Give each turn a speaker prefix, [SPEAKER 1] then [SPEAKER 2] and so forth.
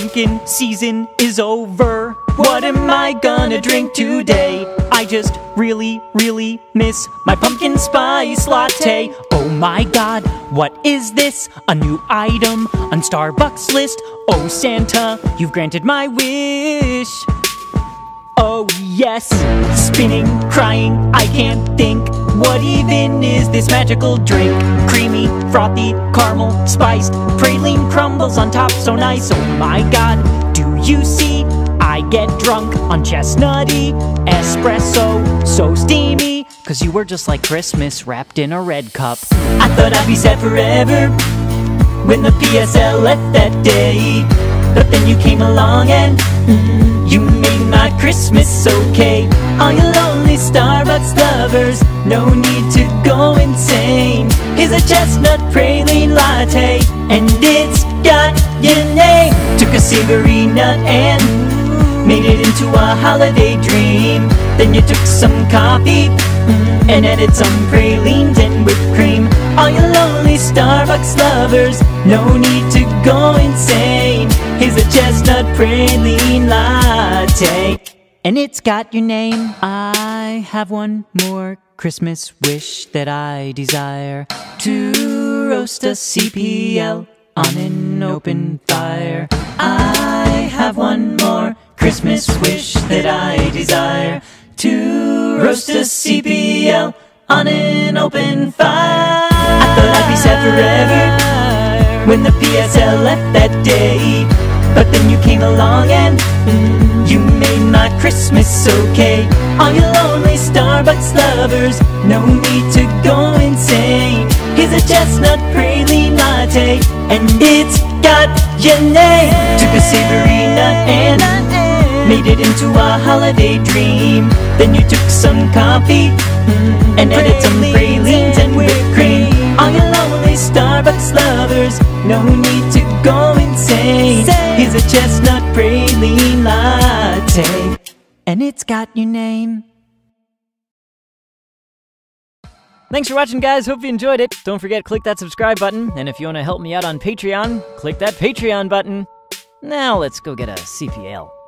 [SPEAKER 1] pumpkin season is over. What am I gonna drink today? I just really, really miss my pumpkin spice latte. Oh my god, what is this? A new item on Starbucks list. Oh Santa, you've granted my wish. Oh yes, spinning, crying, I can't think. What even is this magical drink? Creamy, frothy, caramel, spiced, praline crumbles on top, so nice. Oh my god, do you see? I get drunk on chestnutty espresso, so steamy. Cause you were just like Christmas wrapped in a red cup. I thought I'd be sad forever when the PSL left that day. But then you came along and mm, you made my Christmas okay. All you lonely Starbucks lovers, no need to go insane. Here's a chestnut praline latte, and it's got your name. Took a savory nut and made it into a holiday dream. Then you took some coffee and added some pralines and whipped cream. All you lonely Starbucks lovers, no need to go insane. Here's a chestnut praline latte. And it's got your name. I have one more Christmas wish that I desire to roast a CPL on an open fire. I have one more Christmas wish that I desire to roast a CPL on an open fire. I thought I'd be sad forever when the PSL left that day. But then you came along and you made my Christmas okay. All you lonely Starbucks lovers, no need to go chestnut praline latte, and it's got your name. Took a savory nut and made it into a holiday dream. Then you took some coffee and added some pralines and whipped cream. All you lonely Starbucks lovers, no need to go insane. Here's a chestnut praline latte, and it's got your name. Thanks for watching, guys. Hope you enjoyed it. Don't forget, click that subscribe button. And if you want to help me out on Patreon, click that Patreon button. Now let's go get a CPL.